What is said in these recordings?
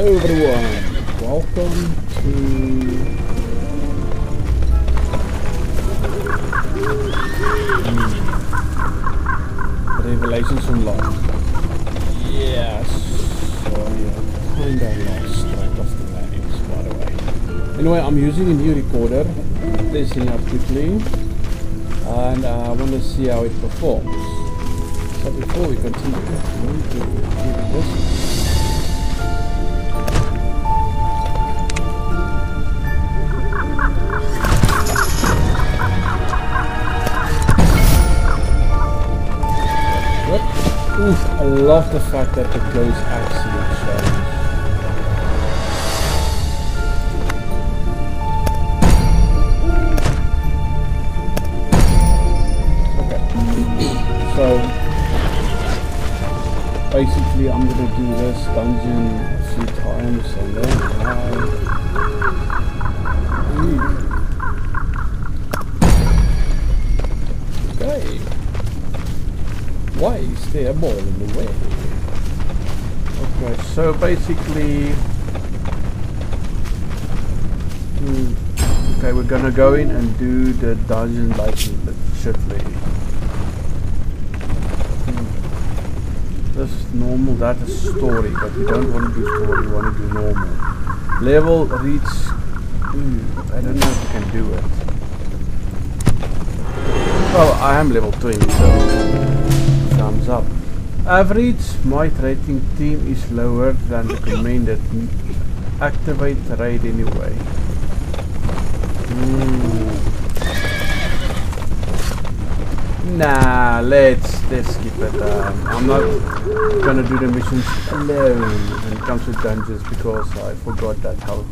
Hello everyone, welcome to Revelations from Online. Yes, so I'm kinda lost track of the names by the way. Anyway, I'm using a new recorder, testing out quickly, and uh, I want to see how it performs. So before we continue, I'm going to give this. Oof, I love the fact that the clothes actually change. Okay. so basically I'm gonna do this dungeon a few times and then I Why is there a ball in the way? Okay, so basically... Hmm, okay, we're gonna go in and do the dungeon like. Hmm. This is normal, that is story, but we don't want to do story, we want to do normal. Level reach... Hmm, I don't know if we can do it. Well, I am level 20, so thumbs up. Average might rating team is lower than recommended. Activate raid anyway. Ooh. Nah, let's let's skip it. Um, I'm not gonna do the missions alone when it comes to dungeons because I forgot that how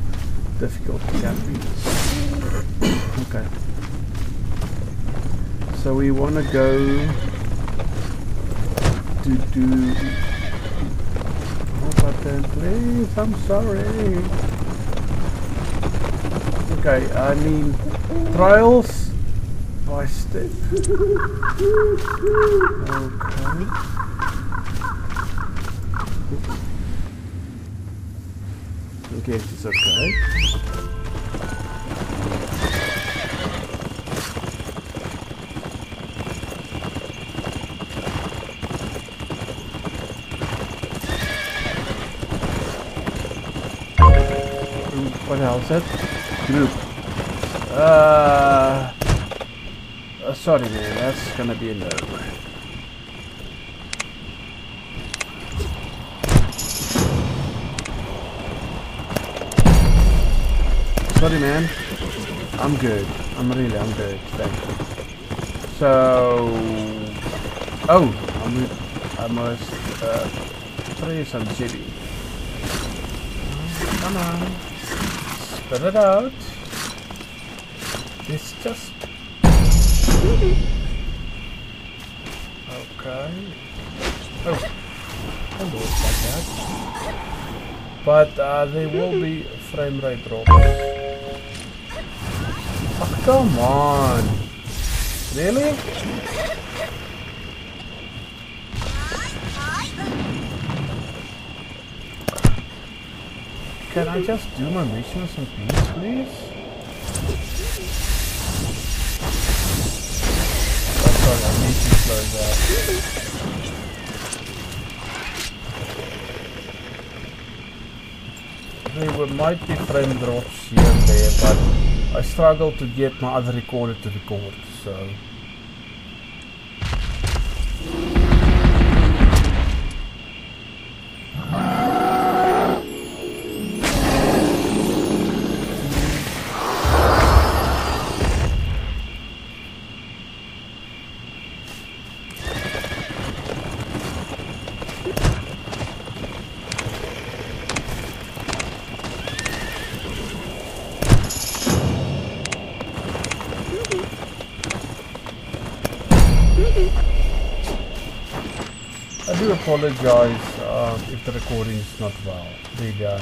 difficult it can be. okay. So we wanna go to do. Oh button please. I'm sorry. Okay I mean trials by step. Okay. Okay it's okay What else? That group. Uh, uh, sorry, man. That's gonna be a no. Sorry, man. I'm good. I'm really, I'm good. Thank you. So, oh, I'm, I must uh, try some chili. Come on. Spit it out. It's just... Okay. Oh. Don't do it like that. But uh, there will be frame rate drops. Oh, come on. Really? Can I just do my missions in peace, please? Oh, sorry, I need to slow that. There might be frame drops here and there, but I struggle to get my other recorder to record, so... apologize uh, if the recording is not well. Uh,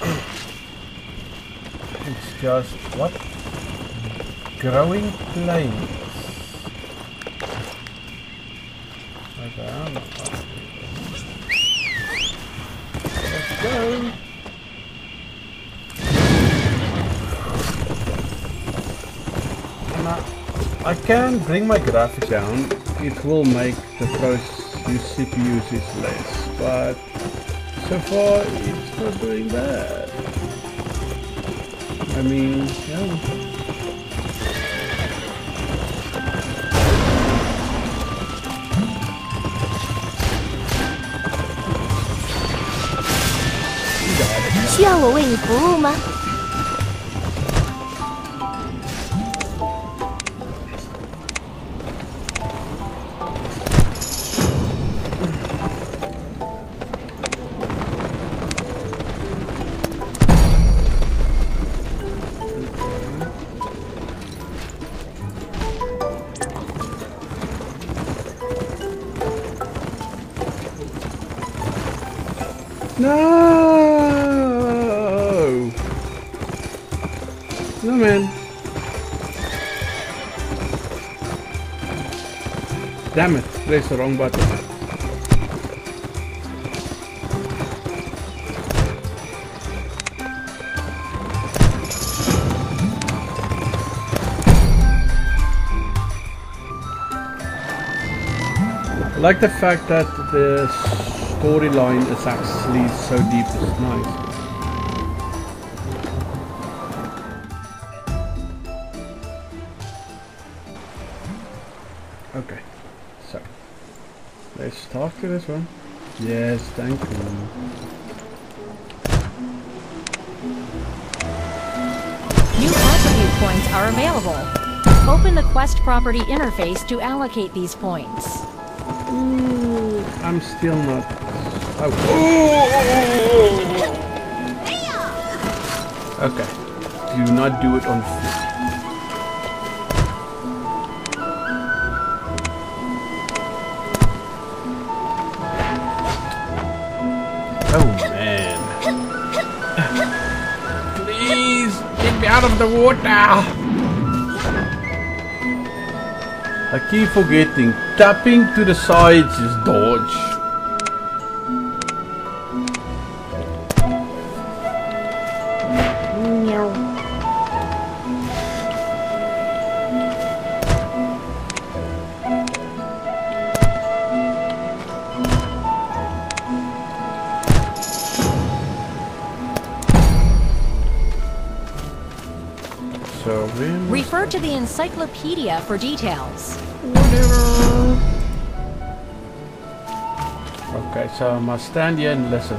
it's just what growing planes. Okay, let's go. I, I can bring my graphics down. It will make the process CPU usage less, but so far it's not doing bad. I mean, yeah. You got it. 需要我为你服务吗？ No! No, man. Damn it, press the wrong button. I like the fact that the storyline is actually so deep, it's nice. Okay, so let's talk to this one. Yes, thank you. New attribute points are available. Open the Quest property interface to allocate these points. I'm still not. Oh. Okay. Do not do it on foot. Oh man. Please get me out of the water. I keep forgetting. Tapping to the sides is dodge. Encyclopedia for details. Okay, so I must stand here and listen.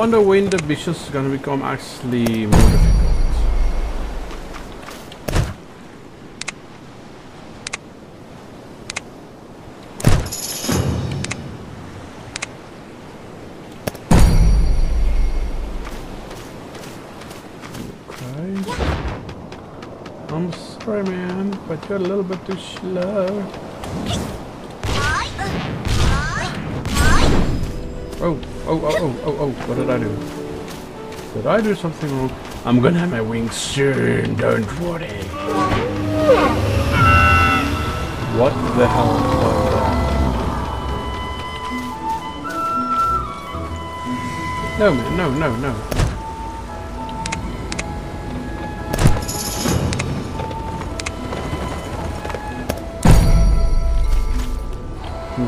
Wonder when the is gonna become actually more difficult. Okay. I'm sorry man, but you're a little bit too slow. Oh, oh, oh, oh, oh, oh, what did I do? Did I do something wrong? I'm gonna have my wings soon, don't worry. What the hell? No, man, no, no, no.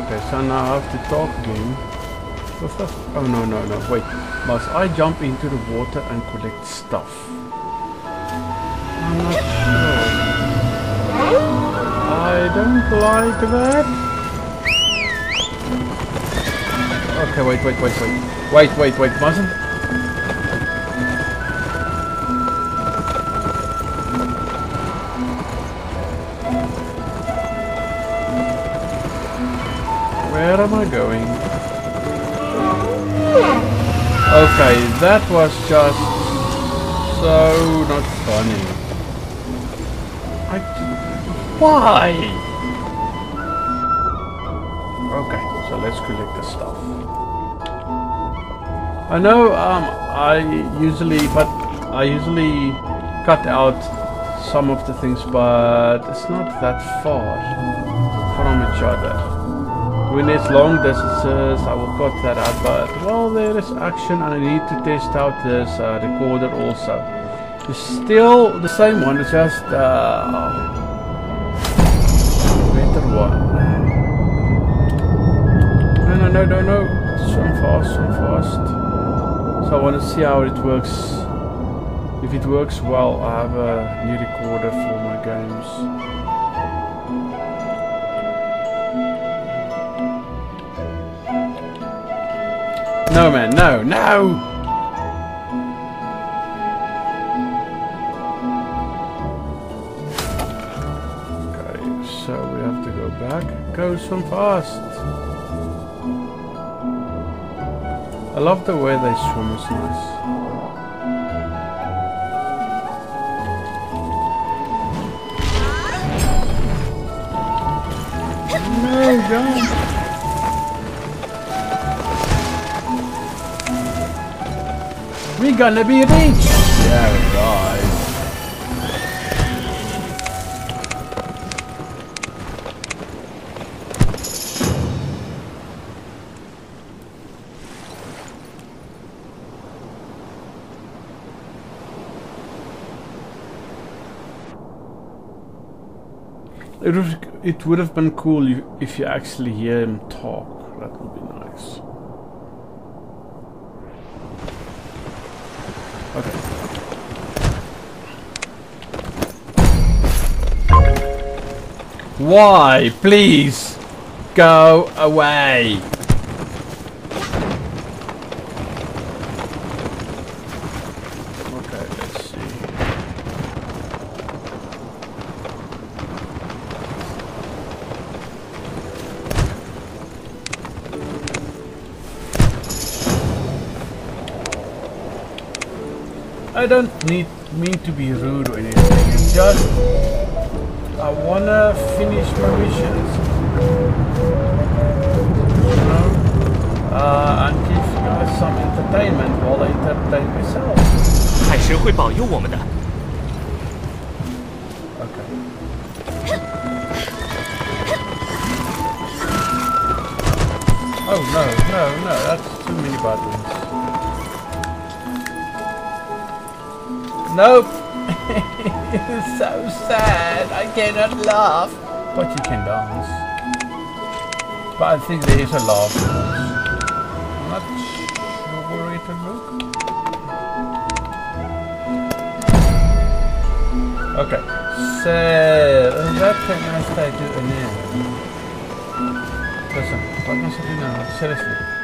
Okay, so now I have to talk again. Oh no no no wait. Must I jump into the water and collect stuff? I'm not sure. I don't like that. Okay, wait, wait, wait, wait. Wait, wait, wait, mustn't Where am I going? Okay, that was just so not funny. I Why? Okay, so let's collect the stuff. I know um, I usually, but I usually cut out some of the things, but it's not that far from each other. When it's long distances, I will cut that out, but well, there is action and I need to test out this uh, recorder also. It's still the same one, it's just uh, better one. No, no, no, no, no. Swim fast, swim fast. So I want to see how it works. If it works well, I have a new recorder for my games. No, man, no, no! Okay, so we have to go back. Go so fast. I love the way they swim, it's nice. We gonna be! Yeah, right. It would, it would have been cool if you actually hear him talk. That would be nice. Why? Please! Go away! Okay, let's see. I don't need mean to be rude or anything. Just I wanna finish my missions. You know? Uh, and give you guys some entertainment while I entertain myself. 海神会保佑我们的。Okay. Oh no, no, no, that's too many buttons. Nope. It's so sad. I cannot laugh. But you can dance. But I think there is a laugh. Not sure where it look. Okay. So, that can I start doing now? Listen, what must I do now? Seriously.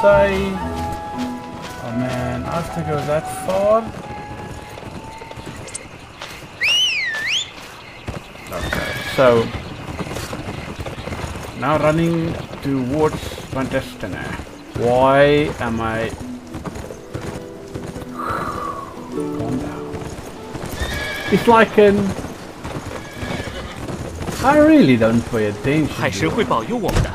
say, oh man, I have to go that far. Okay, so now running towards my destiny. Why am I It's like an... I really don't pay attention. 海神会保佑我们的。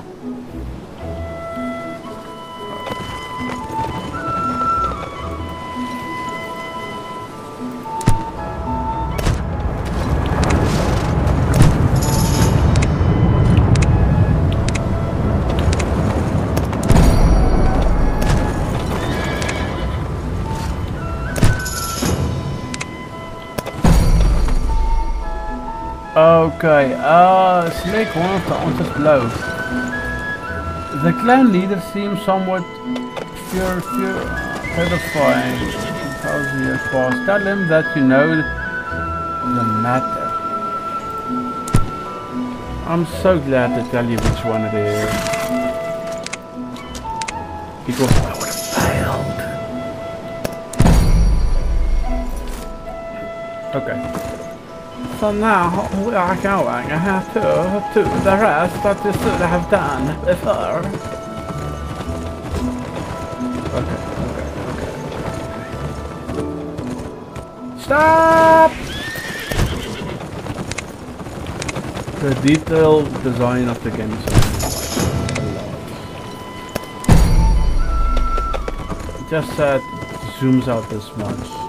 Okay, uh, select one of the answers below. The clan leader seems somewhat fear, fear, terrifying. Thousand years past. Tell him that you know the matter. I'm so glad to tell you which one it is. Because I would have failed. Okay. So now we are going I have to do the rest that you should have done before. Okay, okay, okay, okay. Stop! The detailed design of the game is a. Just that it uh, zooms out this much.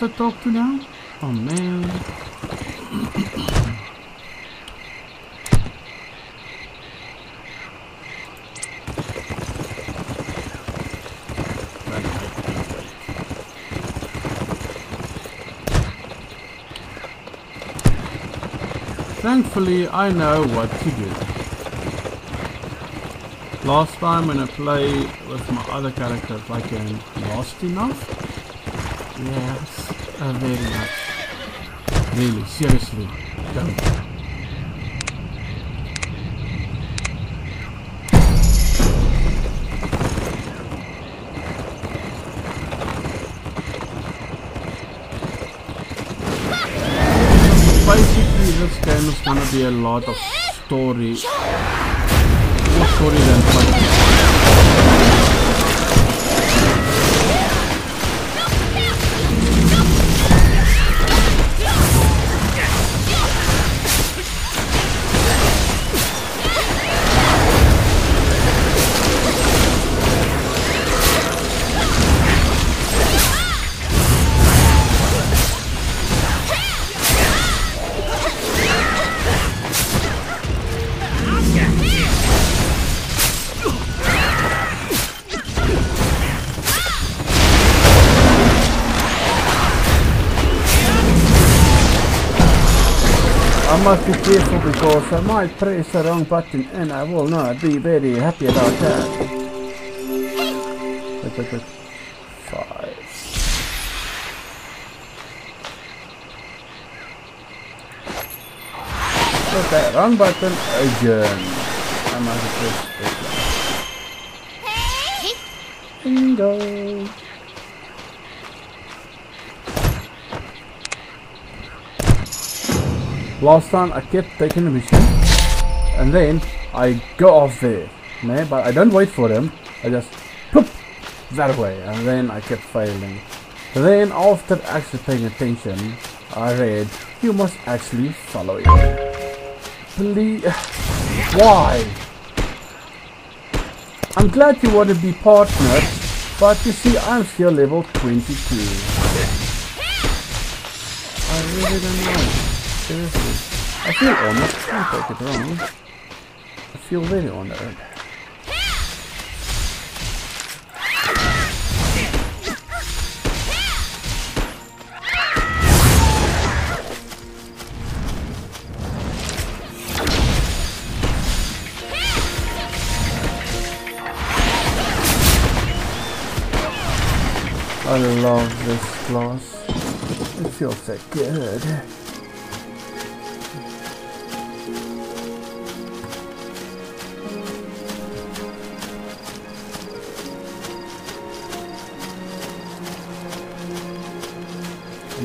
Must I talk to now? Oh man. Thankfully, I know what to do. Last time when I play with my other characters I in Lost Enough, yes, uh, very much. Really, seriously, don't. Basically, this game is gonna be a lot of story. More story than fighting. I must be careful because I might press the wrong button and I will not be very happy about that. Five. Okay, wrong button again. I must press this. Bingo. Last time I kept taking the mission and then I go off there. No, but I don't wait for him. I just poop that way and then I kept failing. Then after actually paying attention, I read you must actually follow it. Please why? I'm glad you want to be partnered, but you see I'm still level 22. I really don't know. Seriously. I feel honored. Don't take it wrong. I feel very honored. I love this class. It feels so good.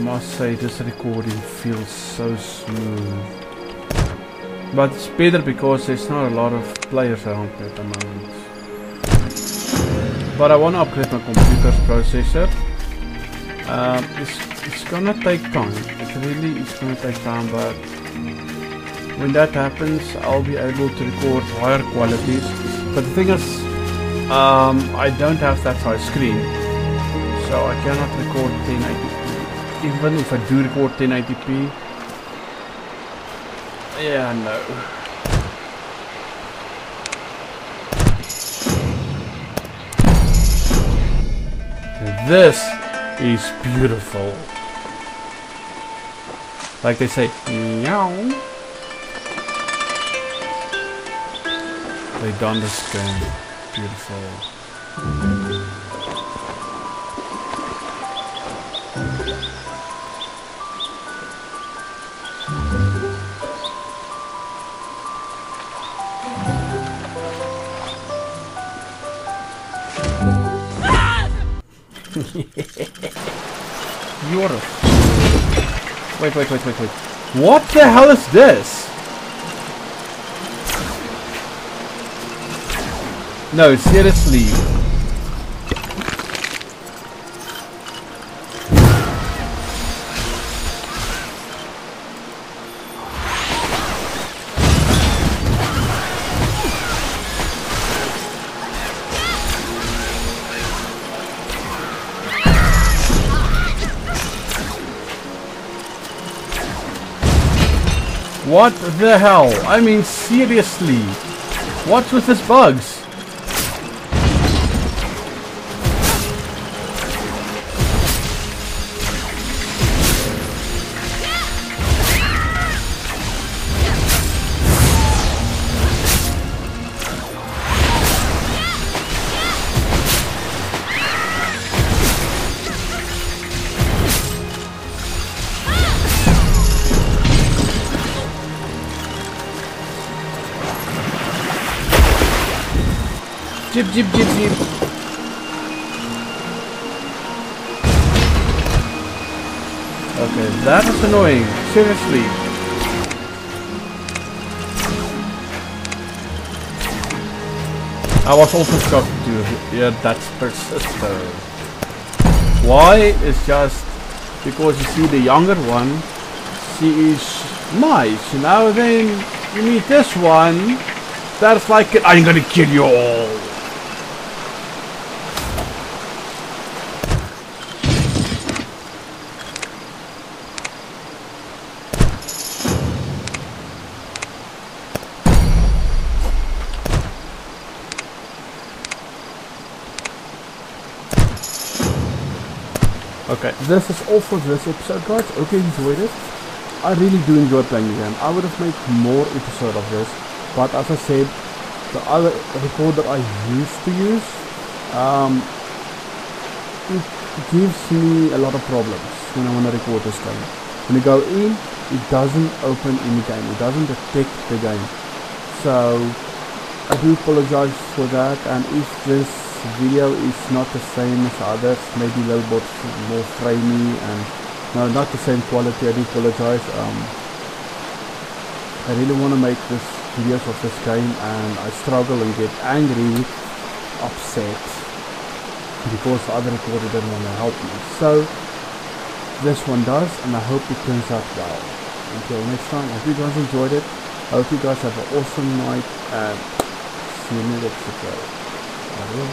Must say this recording feels so smooth. But it's better because there's not a lot of players around at the moment. But I want to upgrade my computer's processor. Um, it's, it's gonna take time. It really is gonna take time, but when that happens, I'll be able to record higher qualities. But the thing is, um, I don't have that high screen, so I cannot record 1080p. Even if I do record 1080p, yeah, no. This is beautiful. Like they say, meow. They done this game. Beautiful. You're a... Wait, wait, wait, wait, wait. What the hell is this? No, seriously. What the hell? I mean, seriously. What's with this bugs? Okay, that is annoying. Seriously. I was also shocked to yeah, that's persistent. Why? It's just because you see the younger one, she is nice. Now then you meet this one, that's like I'm gonna kill you all. Okay, this is all for this episode guys. Hope you enjoyed it. I really do enjoy playing the game. I would have made more episode of this, but as I said, the other recorder I used to use, um, it gives me a lot of problems when I want to record this game. When you go in, it doesn't open the game. It doesn't detect the game. So I do apologize for that. And if this video is not the same as others, maybe a little bit more framey and no, not the same quality. I do apologize. Um, I really want to make this videos of this game, and I struggle and get angry, upset because the other recorder didn't want to help me. So this one does, and I hope it turns out well. Until next time, I hope you guys enjoyed it. I hope you guys have an awesome night, and see you next video. A ver